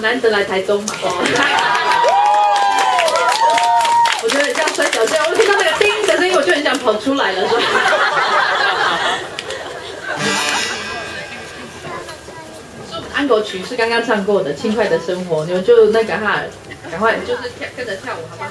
难得来台中嘛。我觉得这样摔跤，这样我听到那个叮的声音，我就很想跑出来了，是吧？安狗曲是刚刚唱过的《轻快的生活》，你们就那个哈，赶快就是跳跟着跳舞，好不好？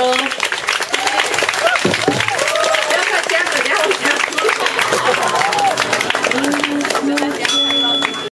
little